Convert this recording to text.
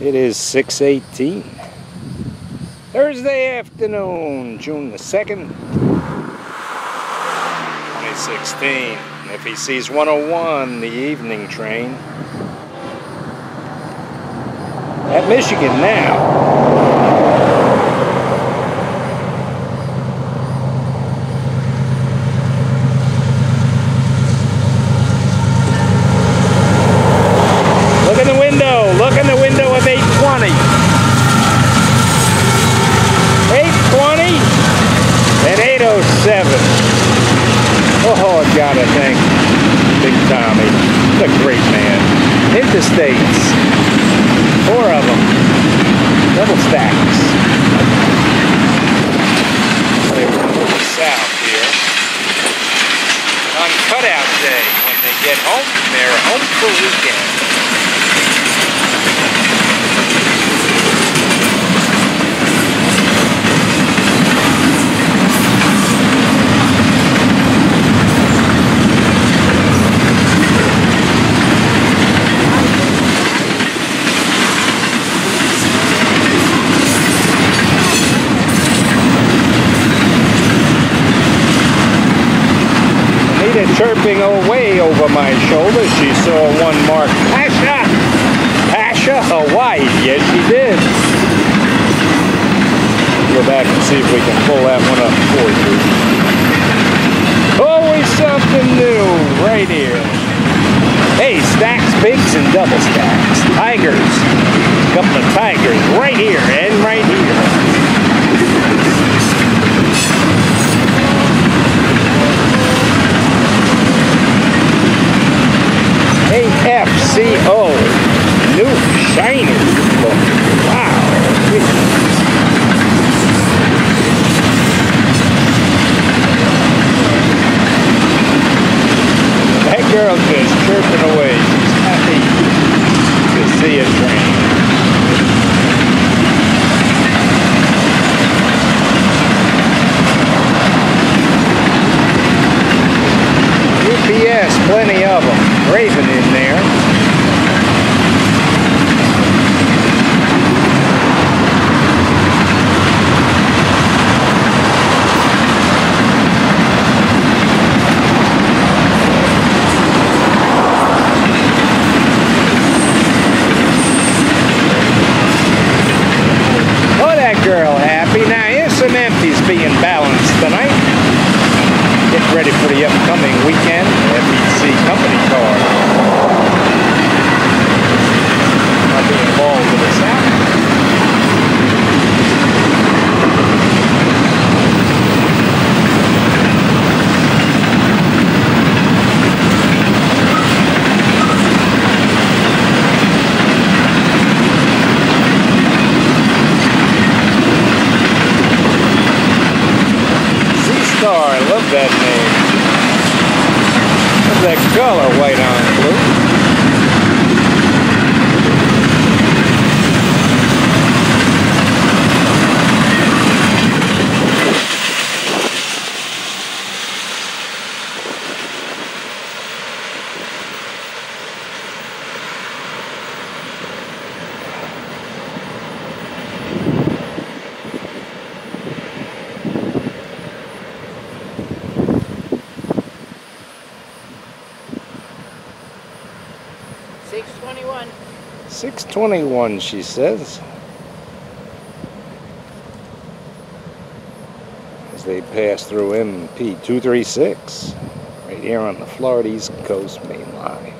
It is 618. Thursday afternoon, June the 2nd, 2016. FEC 101, the evening train. At Michigan now. Big Tommy. What a great man. Interstates. Four of them. Double stacks. They were moving south here. On cutout day, when they get home, they're home for weekend. Chirping away over my shoulder. She saw one mark. Pasha! Pasha, Hawaii. Yes, she did. Go back and see if we can pull that one up for you. Always something new right here. Hey, stacks, bigs, and double stacks. Tigers. A couple of tigers right here and right here. AFCO. New shiny. Wow. That girl just chirping away. She's happy to see a train. UPS, plenty of them. Raven in there. Oh, that girl happy. Now, here's some empties tonight. Get ready for the upcoming weekend. FEC company car. That name. Love that color, white on 621. 621, she says. As they pass through MP 236, right here on the Florida East Coast Main Line.